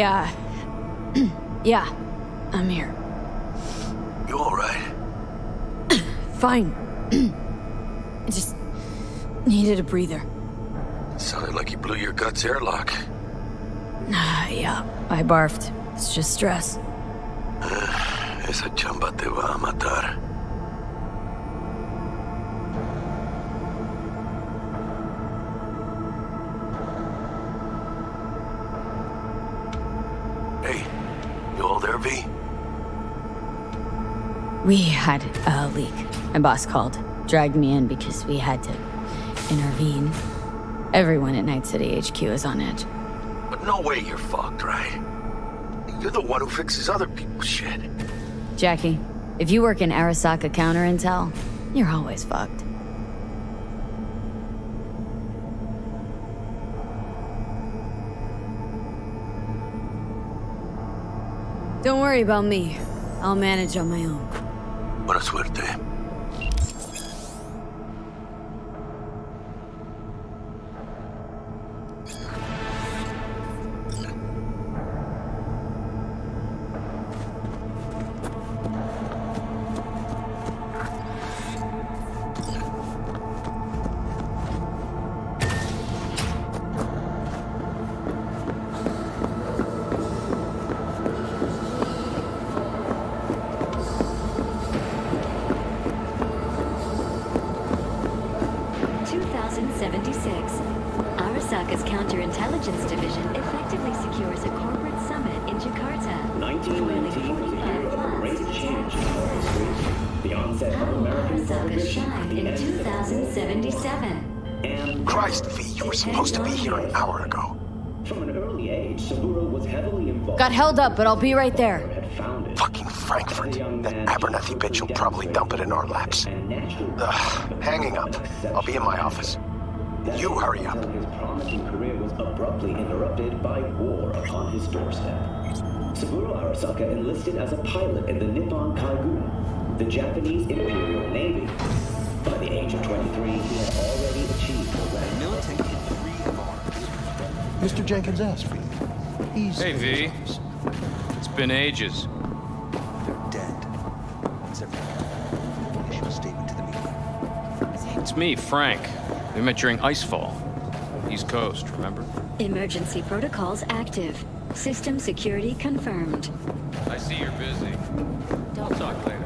Yeah. yeah. I'm here. You alright? Fine. I just needed a breather. Sounded like you blew your guts airlock. yeah, I barfed. It's just stress. Esa chamba te va a matar. We had a leak. My boss called, dragged me in because we had to intervene. Everyone at Night City HQ is on edge. But no way you're fucked, right? You're the one who fixes other people's shit. Jackie, if you work in Arasaka counter intel, you're always fucked. Don't worry about me. I'll manage on my own. Buena suerte. Arasaka's counterintelligence division effectively secures a corporate summit in Jakarta. 1919 great change in our history. The onset of How will American Arasaka prohibition, shine in end 2077? and Christ, V, you were supposed to be here an hour ago. from an early age, Saburo was heavily involved. Got held up, but I'll be right there. Had founded Fucking Frankfurt. That Abernathy bitch will probably dump it in our laps. Ugh, hanging up. I'll be in my office. You hurry up. His promising career was abruptly interrupted by war upon his doorstep. Saburo Arasaka enlisted as a pilot in the Nippon Kaigun, the Japanese Imperial Navy. By the age of 23, he had already achieved the rank Militant in three of arms. Mr. Jenkins asked for you. He's Hey, V. It's been ages. Me, Frank. We met during Icefall. East Coast, remember? Emergency protocols active. System security confirmed. I see you're busy. Don't Talk later.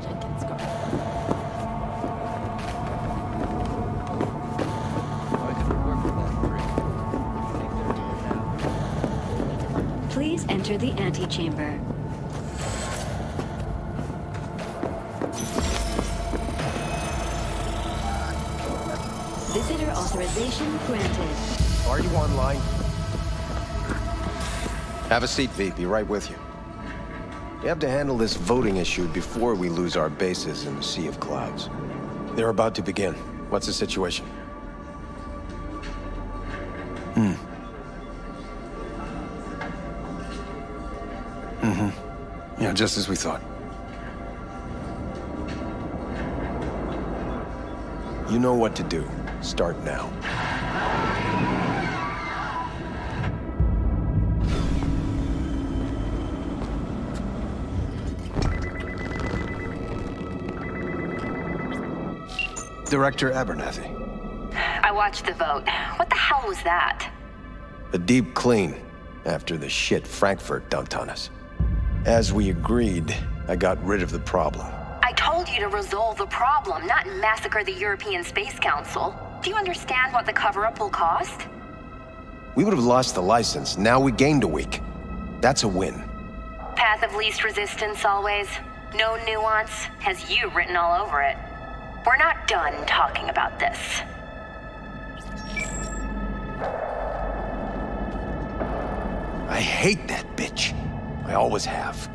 Jenkins got I could work with that three. Please enter the antechamber. Authorization granted. Are you online? Have a seat, V. Be right with you. We have to handle this voting issue before we lose our bases in the Sea of Clouds. They're about to begin. What's the situation? Hmm. Mm-hmm. Yeah, just as we thought. You know what to do. Start now. Director Abernathy. I watched the vote. What the hell was that? A deep clean after the shit Frankfurt dumped on us. As we agreed, I got rid of the problem. I told you to resolve the problem, not massacre the European Space Council. Do you understand what the cover-up will cost? We would have lost the license. Now we gained a week. That's a win. Path of least resistance always. No nuance. Has you written all over it. We're not done talking about this. I hate that bitch. I always have.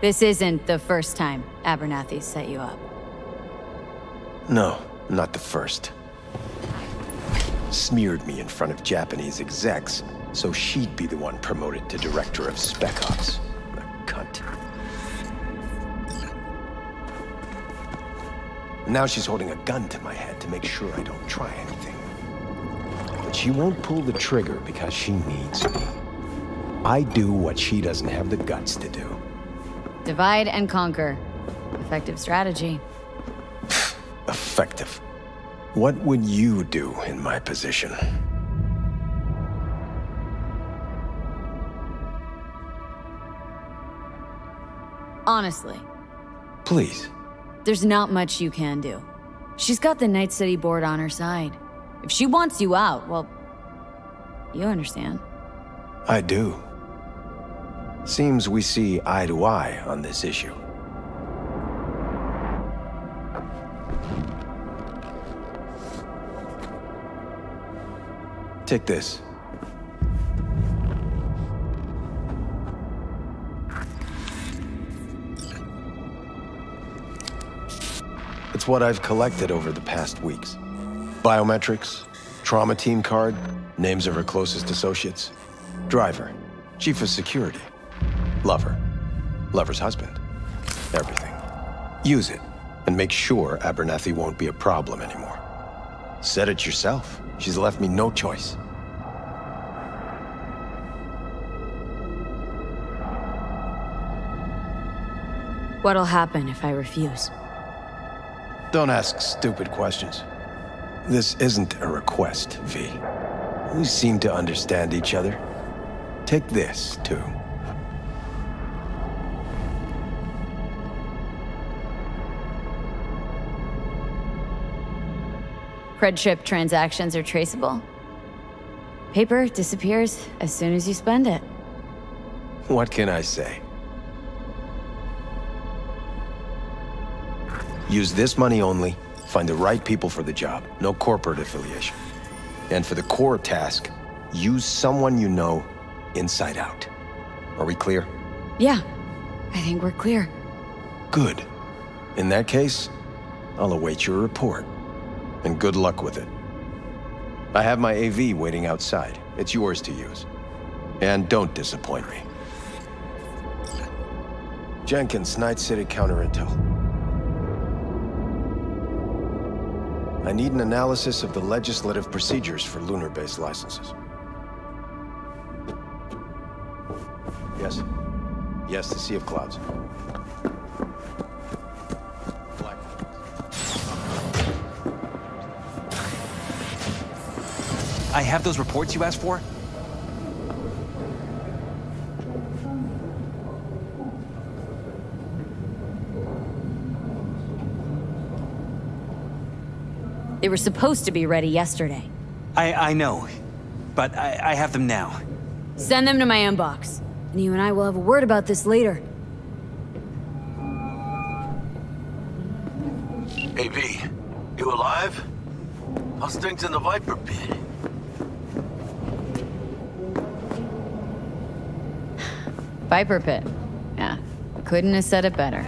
This isn't the first time Abernathy set you up. No, not the first. Smeared me in front of Japanese execs, so she'd be the one promoted to Director of Spec Ops. A cunt. Now she's holding a gun to my head to make sure I don't try anything. But she won't pull the trigger because she needs me. I do what she doesn't have the guts to do. Divide and conquer. Effective strategy. Effective. What would you do in my position? Honestly, Please. there's not much you can do. She's got the Night City board on her side. If she wants you out, well, you understand. I do. Seems we see eye to eye on this issue. Take this. It's what I've collected over the past weeks. Biometrics, trauma team card, names of her closest associates, driver, chief of security, lover, lover's husband, everything. Use it and make sure Abernathy won't be a problem anymore. Said it yourself. She's left me no choice. What'll happen if I refuse? Don't ask stupid questions. This isn't a request, V. We seem to understand each other. Take this, too. Credchip transactions are traceable. Paper disappears as soon as you spend it. What can I say? Use this money only, find the right people for the job, no corporate affiliation. And for the core task, use someone you know inside out. Are we clear? Yeah, I think we're clear. Good. In that case, I'll await your report. And good luck with it. I have my AV waiting outside. It's yours to use. And don't disappoint me. Jenkins, Night City Counter Intel. I need an analysis of the legislative procedures for lunar-based licenses. Yes. Yes, the Sea of Clouds. I have those reports you asked for? They were supposed to be ready yesterday. I, I know, but I, I have them now. Send them to my inbox. And you and I will have a word about this later. Viper Pit. Yeah, couldn't have said it better.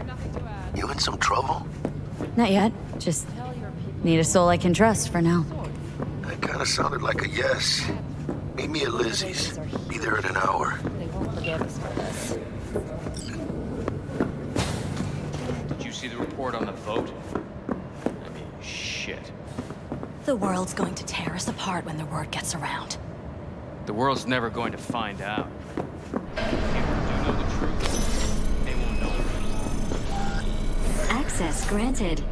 You in some trouble? Not yet. Just need a soul I can trust for now. That kind of sounded like a yes. Meet me at Lizzie's. Be there in an hour. They won't forgive us for this. Did you see the report on the vote? I mean, shit. The world's going to tear us apart when the word gets around. The world's never going to find out. Access granted.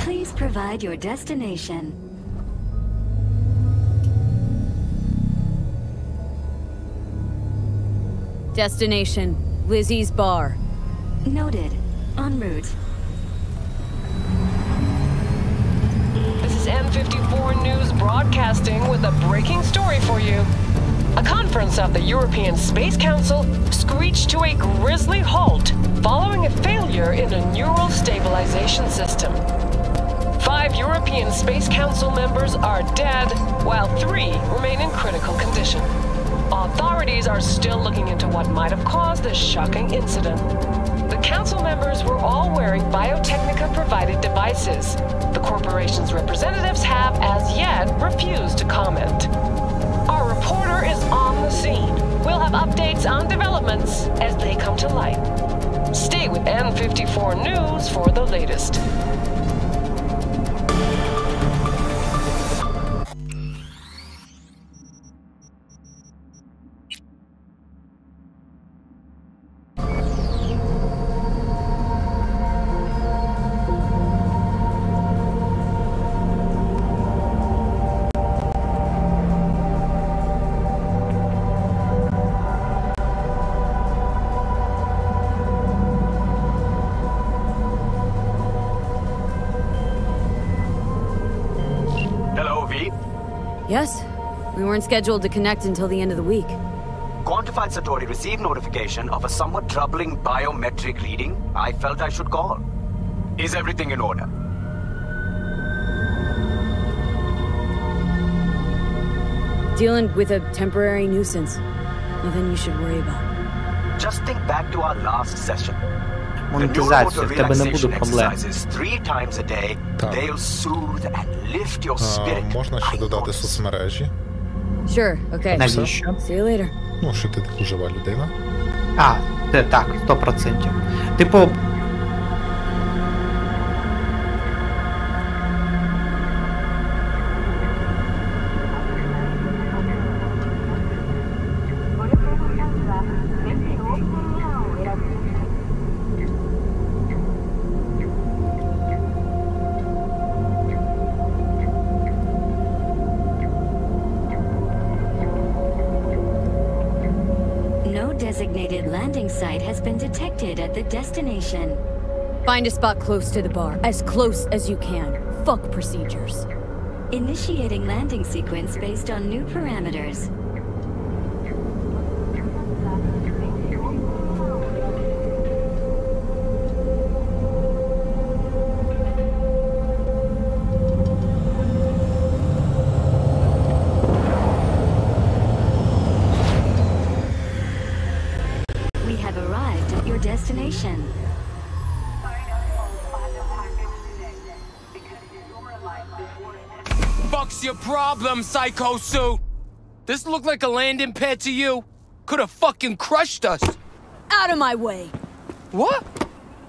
Please provide your destination. Destination Lizzie's Bar. Noted. En route. N54 News broadcasting with a breaking story for you. A conference of the European Space Council screeched to a grisly halt following a failure in a neural stabilization system. Five European Space Council members are dead, while three remain in critical condition. Authorities are still looking into what might have caused this shocking incident. The council members were all wearing Biotechnica America-provided devices. The corporation's representatives have, as yet, refused to comment. Our reporter is on the scene. We'll have updates on developments as they come to light. Stay with N54 News for the latest. Yes? We weren't scheduled to connect until the end of the week. Quantified Satori received notification of a somewhat troubling biometric reading. I felt I should call. Is everything in order? Dealing with a temporary nuisance. Nothing you should worry about. Just think back to our last session. The Монетизація, в тебе не буде проблем. Так. А, можна ще додати соцмережі. Sure, okay. Навіщо? See you later. Ну, що ти так жива людина. А, це так, 100%. Типу. Destination. Find a spot close to the bar. As close as you can. Fuck procedures. Initiating landing sequence based on new parameters. Psycho Suit? This look like a landing pad to you? Could have fucking crushed us. Out of my way! What?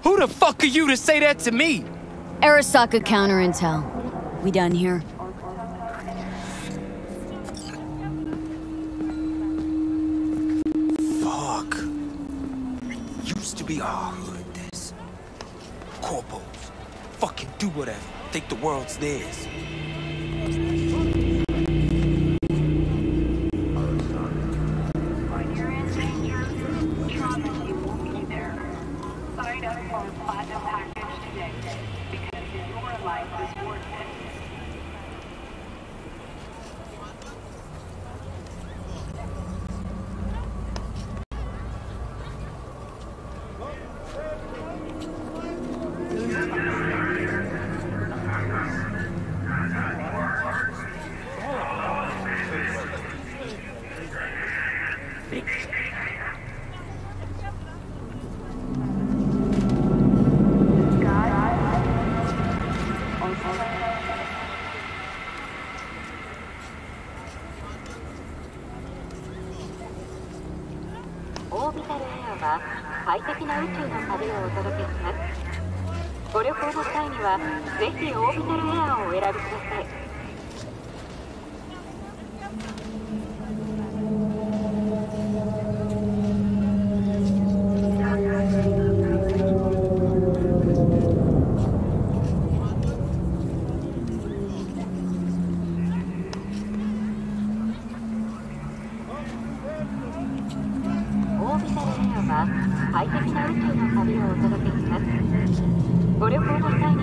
Who the fuck are you to say that to me? Arasaka counter intel. We done here? Fuck. Used to be our hood, this. Corpos. Fucking do whatever. Think the world's theirs. ービタルエアは快適な宇宙の旅をお届けします。ご旅行の際にはぜひオービタルエアをお選びください。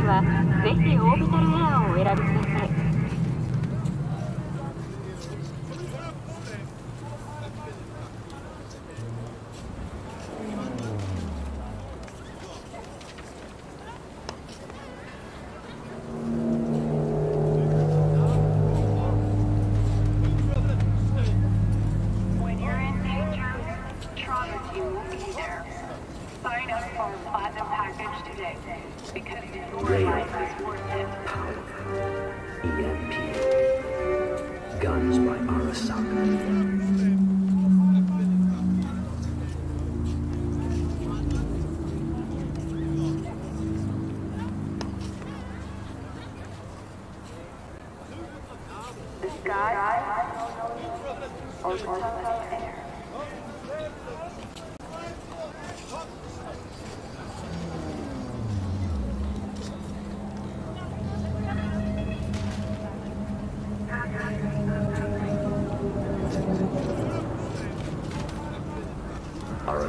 はぜひオービタルエアをお選びください。guns by Arasaka.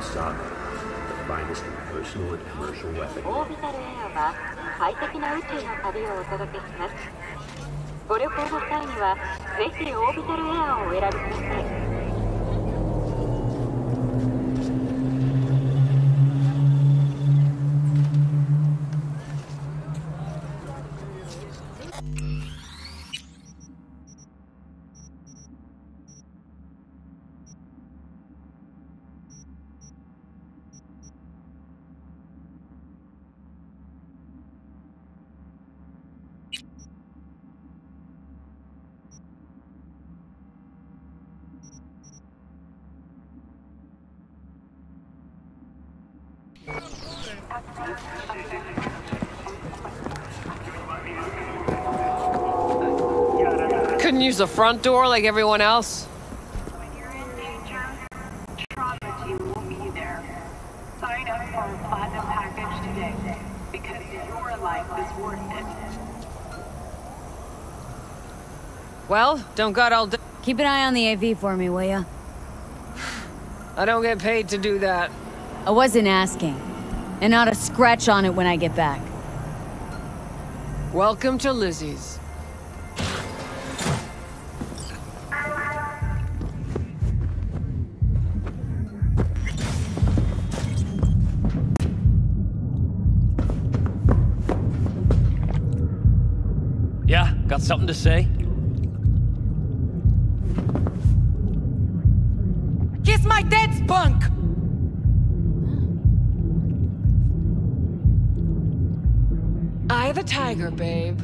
Osaka, the finest in personal and commercial weapons. オービタルエアは快適な宇宙の旅をお届けしますご旅行の際にはぜひオービタルエアをお選びください Couldn't use the front door like everyone else? Trauma team will be there. Sign up for a platinum package today because your life is worth it. Well, don't got all day. Keep an eye on the AV for me, will ya? I don't get paid to do that. I wasn't asking. And not a scratch on it when I get back. Welcome to Lizzie's. Yeah, got something to say? The tiger, babe.